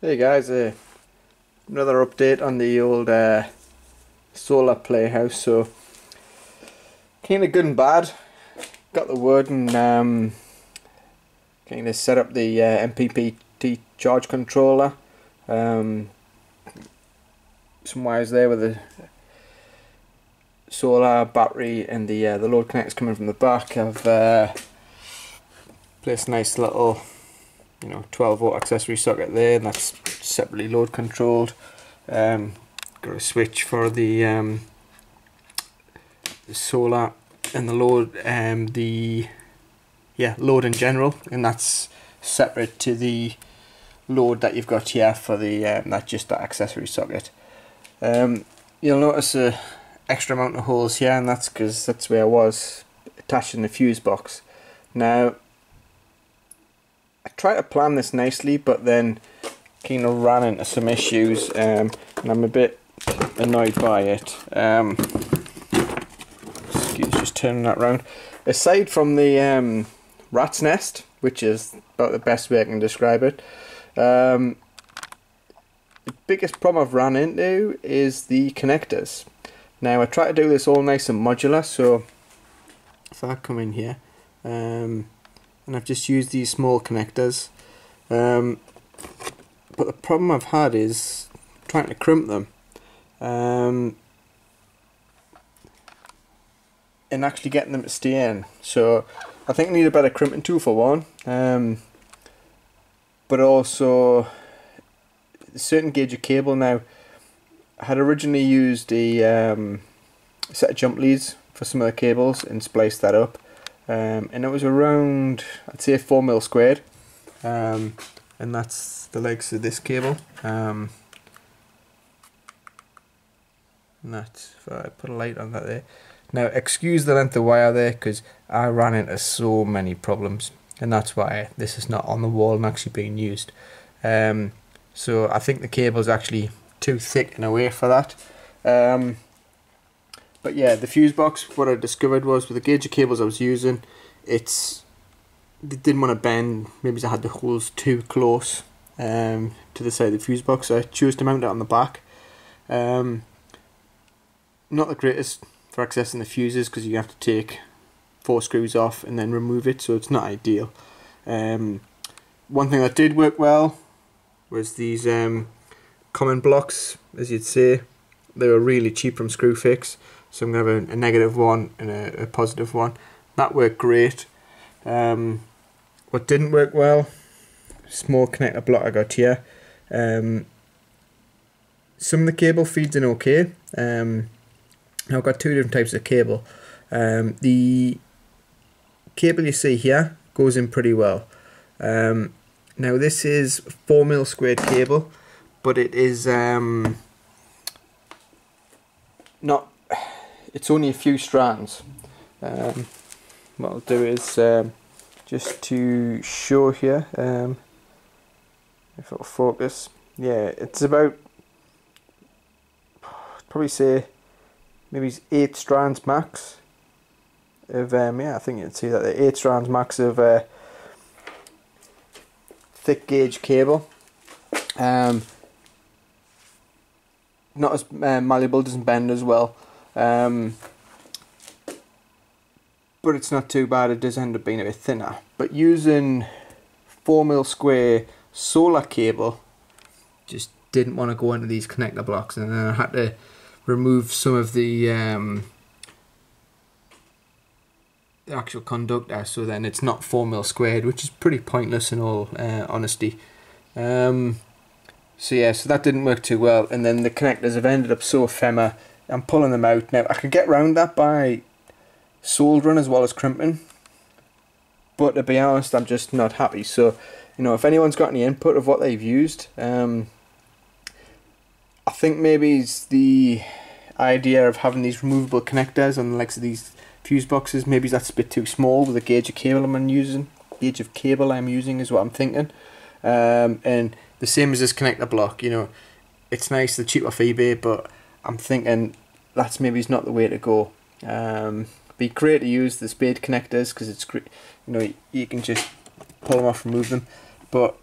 Hey guys, uh, another update on the old uh, solar playhouse. So, kind of good and bad. Got the wood and um, kind of set up the uh, MPPT charge controller. Um, some wires there with the solar battery and the uh, the load connectors coming from the back. I've uh, placed nice little you know 12 volt accessory socket there and that's separately load controlled. Um, got a switch for the, um, the solar and the load um, the yeah load in general and that's separate to the load that you've got here for the um, that just that accessory socket. Um, you'll notice a extra amount of holes here and that's because that's where I was attaching the fuse box. Now I tried to plan this nicely, but then kind of ran into some issues, um, and I'm a bit annoyed by it. Um, excuse, just turning that round. Aside from the um, rat's nest, which is about the best way I can describe it, um, the biggest problem I've ran into is the connectors. Now I try to do this all nice and modular, so if I come in here, um, and I've just used these small connectors. Um, but the problem I've had is trying to crimp them. Um, and actually getting them to stay in. So I think I need a better crimping tool for one. Um, but also a certain gauge of cable. Now I had originally used a um, set of jump leads for some of the cables and spliced that up um, and it was around I'd say 4 mil squared. Um, and that's the legs of this cable. Um, and that's if I put a light on that there. Now excuse the length of wire there because I ran into so many problems. And that's why this is not on the wall and actually being used. Um, so I think the cable is actually too thick in a way for that. Um, but yeah, the fuse box, what I discovered was with the gauge of cables I was using, it's they didn't want to bend. Maybe I had the holes too close um, to the side of the fuse box, so I chose to mount it on the back. Um, not the greatest for accessing the fuses because you have to take four screws off and then remove it, so it's not ideal. Um, one thing that did work well was these um, common blocks, as you'd say. They were really cheap from Screwfix. So I'm going to have a, a negative one and a, a, positive one. That worked great. Um, what didn't work well, small connector block I got here. Um, some of the cable feeds in okay. Um, I've got two different types of cable. Um, the cable you see here goes in pretty well. Um, now this is 4 mil squared cable, but it is um, not it's only a few strands. Um, what I'll do is um, just to show here, um, if it'll focus, yeah, it's about, probably say, maybe eight strands max of, um, yeah, I think you'd see that, the eight strands max of uh, thick gauge cable. Um, not as uh, malleable, doesn't bend as well. Um, but it's not too bad, it does end up being a bit thinner. But using 4 mil square solar cable, just didn't want to go into these connector blocks and then I had to remove some of the, um, the actual conductor so then it's not 4 mil squared which is pretty pointless in all uh, honesty. Um, so yeah, so that didn't work too well and then the connectors have ended up so ephemer I'm pulling them out. Now I could get around that by soldering as well as crimping. But to be honest, I'm just not happy. So, you know, if anyone's got any input of what they've used, um, I think maybe it's the idea of having these removable connectors on the likes of these fuse boxes. Maybe that's a bit too small with the gauge of cable I'm using. Gauge of cable I'm using is what I'm thinking. Um, and the same as this connector block, you know, it's nice, the cheaper off eBay, but I'm thinking that's maybe not the way to go. Um, be great to use the spade connectors because it's great. You know you can just pull them off, remove them, but